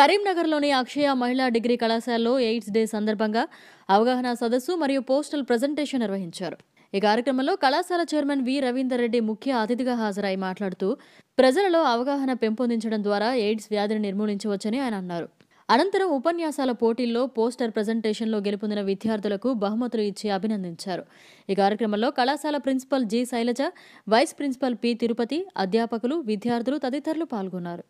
కరీంనగర్లోని అక్షయ మహిళా డిగ్రీ కళాశాలలో ఎయిడ్స్ డే సందర్భంగా అవగాహన సదస్సు మరియు పోస్టల్ ప్రజెంటేషన్ నిర్వహించారు. ఈ కార్యక్రమంలో కళాశాల చైర్మన్ వి రవీందర్ రెడ్డి ముఖ్య అతిథిగా హాజరై మాట్లాడుతూ ప్రజలలో అవగాహన పెంపొందించడం ద్వారా ఎయిడ్స్ వ్యాధిని నిర్మూలించవచ్చని ఆయన అన్నారు. అనంతరం ఉపన్యాసాల పోటీల్లో పోస్టర్ ప్రజెంటేషన్లో గెలుపొందిన విద్యార్థులకు బహుమతులు ఇచ్చి అభినందించారు. ఈ కార్యక్రమంలో కళాశాల principal G Shailaja vice principal P Tirupati అధ్యాపకులు విద్యార్థులు తదితరులు పాల్గొన్నారు.